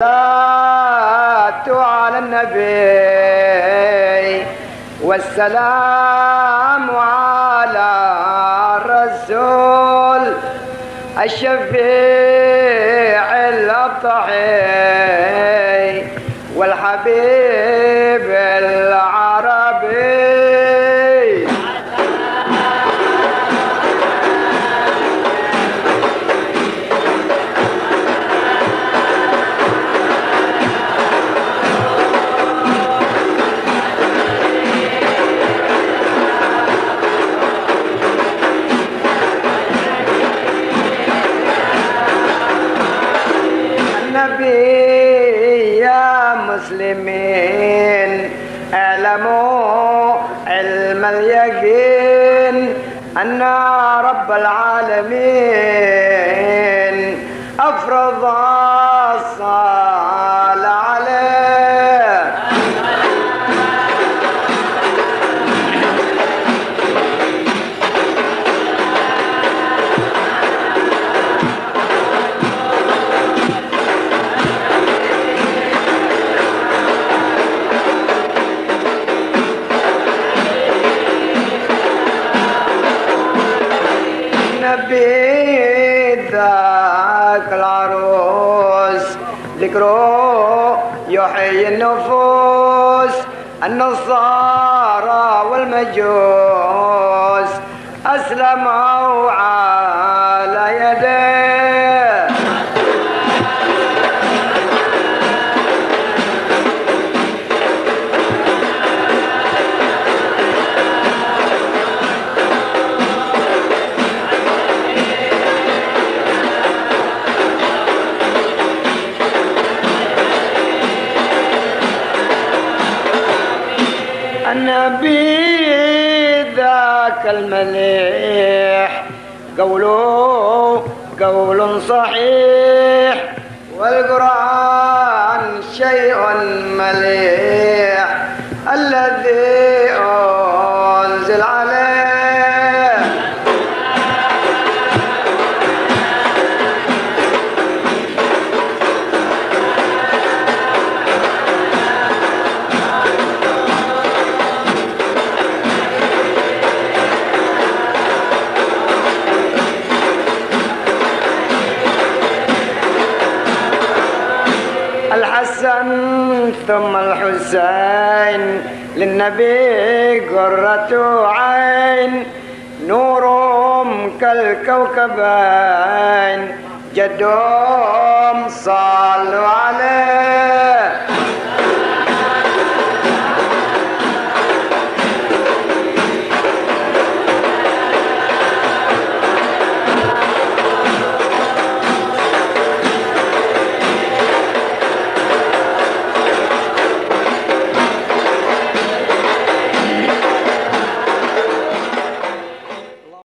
الصلاة على النبي والسلام على الرسول الشفيع الأبطحي والحبيب يا مسلمين اعلموا علم اليقين أن رب العالمين أفرض الصلاة نبي ذاك العروس ذكره يحيي النفوس النصارى والمجوس. أسلموا النبي ذاك المليح. قوله قول صحيح. والقرآن شيء مليح. الحسن ثم الحسين للنبي قرة عين نورهم كالكوكبين جدهم